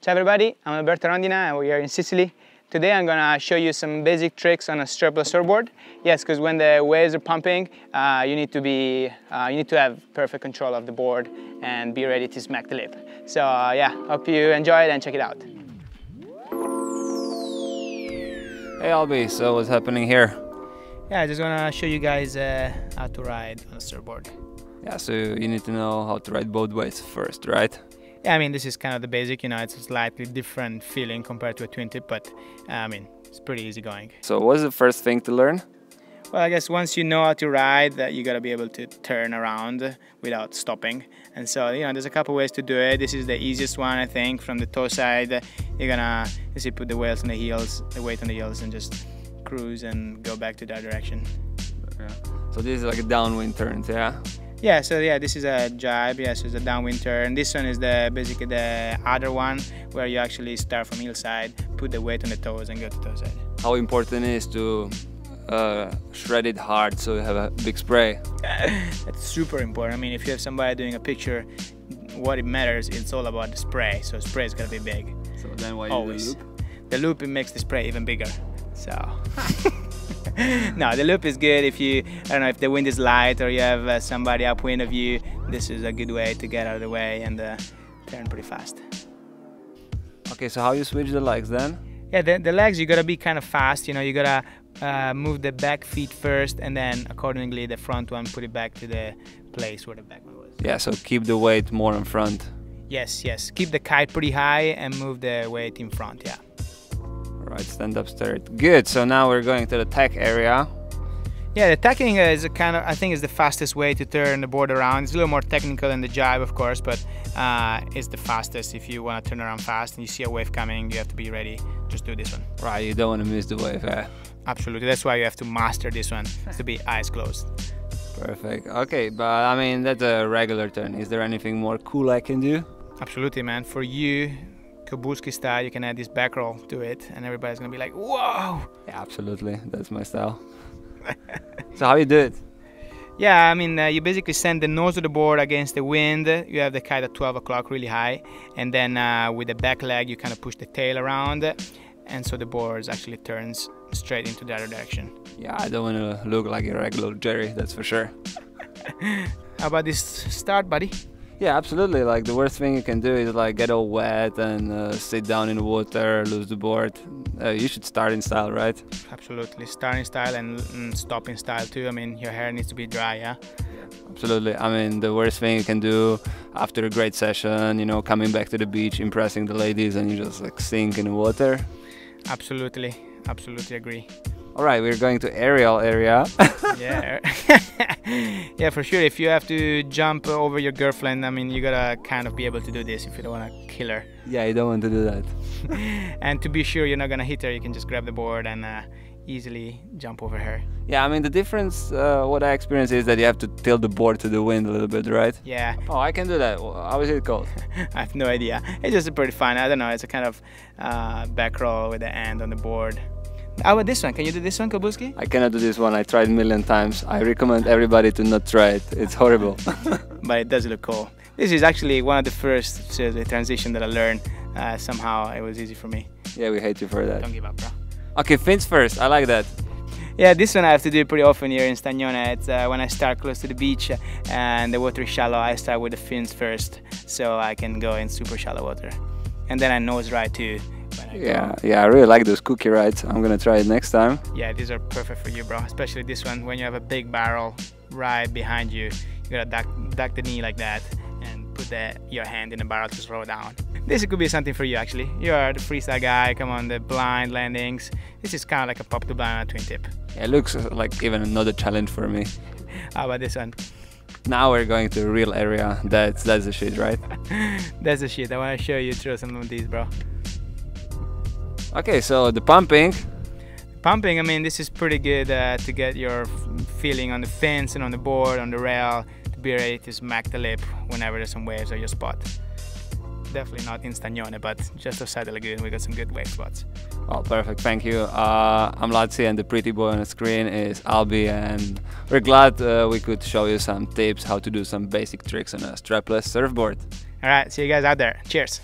Ciao everybody, I'm Alberto Rondina and we are in Sicily. Today I'm gonna show you some basic tricks on a strapless surfboard. Yes, because when the waves are pumping, uh, you need to be, uh, you need to have perfect control of the board and be ready to smack the lip. So uh, yeah, hope you enjoy it and check it out. Hey Alby, so what's happening here? Yeah, I just gonna show you guys uh, how to ride on a surfboard. Yeah, so you need to know how to ride both ways first, right? Yeah, I mean, this is kind of the basic, you know, it's a slightly different feeling compared to a twin tip, but uh, I mean, it's pretty easy going. So what's the first thing to learn? Well, I guess once you know how to ride, that you gotta be able to turn around without stopping. And so, you know, there's a couple ways to do it. This is the easiest one, I think, from the toe side. You're gonna, you put the wheels on the heels, the weight on the heels, and just cruise and go back to that direction. Yeah. So this is like a downwind turn, yeah? Yeah, so yeah, this is a jibe, yeah, so it's a downwind turn. And this one is the basically the other one where you actually start from heelside, put the weight on the toes and go to toe side. How important it is to uh, shred it hard so you have a big spray? That's super important. I mean, if you have somebody doing a picture, what it matters, it's all about the spray. So spray is gonna be big. So then why Always. do the loop? The loop it makes the spray even bigger. So no, the loop is good if you I don't know if the wind is light or you have uh, somebody upwind of you. This is a good way to get out of the way and uh, turn pretty fast. Okay, so how you switch the legs then? Yeah, the, the legs you gotta be kind of fast. You know, you gotta uh, move the back feet first, and then accordingly the front one put it back to the place where the back one was. Yeah, so keep the weight more in front. Yes, yes. Keep the kite pretty high and move the weight in front. Yeah. Right, stand up straight. Good, so now we're going to the tack area. Yeah, the tacking is a kind of I think is the fastest way to turn the board around. It's a little more technical than the jibe, of course, but uh, it's the fastest. If you want to turn around fast and you see a wave coming, you have to be ready. Just do this one. Right, you don't want to miss the wave, eh? Absolutely. That's why you have to master this one. to be eyes closed. Perfect. Okay, but I mean, that's a regular turn. Is there anything more cool I can do? Absolutely, man. For you, Kobulsky style, you can add this back roll to it, and everybody's gonna be like, "Whoa!" Yeah, absolutely. That's my style. so how you do it? Yeah, I mean, uh, you basically send the nose of the board against the wind. You have the kite at 12 o'clock really high, and then uh, with the back leg, you kind of push the tail around, and so the board actually turns straight into the other direction. Yeah, I don't want to look like a regular Jerry, that's for sure. How about this start, buddy? Yeah, absolutely. Like the worst thing you can do is like get all wet and uh, sit down in the water, lose the board. Uh, you should start in style, right? Absolutely, start in style and, and stop in style too. I mean, your hair needs to be dry, yeah. Absolutely. I mean, the worst thing you can do after a great session, you know, coming back to the beach, impressing the ladies, and you just like sink in the water. Absolutely, absolutely agree. All right, we're going to aerial area. yeah, yeah, for sure. If you have to jump over your girlfriend, I mean, you gotta kind of be able to do this if you don't want to kill her. Yeah, you don't want to do that. and to be sure you're not gonna hit her, you can just grab the board and uh, easily jump over her. Yeah, I mean the difference, uh, what I experience is that you have to tilt the board to the wind a little bit, right? Yeah. Oh, I can do that. How is it called? I have no idea. It's just pretty fun. I don't know. It's a kind of uh, back roll with the end on the board. How about this one? Can you do this one, Kobulsky? I cannot do this one. I tried a million times. I recommend everybody to not try it. It's horrible. but it does look cool. This is actually one of the first seriously, transition that I learned. Uh, somehow it was easy for me. Yeah, we hate you for that. Don't give up, bro. Okay, fins first. I like that. Yeah, this one I have to do pretty often here in Stagnone. It's uh, when I start close to the beach and the water is shallow, I start with the fins first so I can go in super shallow water. And then I nose right too. Yeah, yeah, I really like those cookie rides. I'm gonna try it next time. Yeah, these are perfect for you, bro. Especially this one when you have a big barrel right behind you. You gotta duck, duck the knee like that and put the, your hand in the barrel to slow down. This could be something for you actually. You are the freestyle guy, come on, the blind landings. This is kind of like a pop to blind on a twin tip. Yeah, it looks uh, like even another challenge for me. How about this one? Now we're going to a real area. That's that's the shit, right? that's the shit. I want to show you through some of these, bro. Okay, so the pumping. Pumping, I mean, this is pretty good uh, to get your feeling on the fins and on the board, on the rail, to be ready to smack the lip whenever there's some waves on your spot. Definitely not in Stagnone, but just outside the lagoon, we got some good wave spots. Oh, perfect. Thank you. Uh, I'm Laci, and the pretty boy on the screen is Alby, and we're glad uh, we could show you some tips how to do some basic tricks on a strapless surfboard. All right, see you guys out there. Cheers.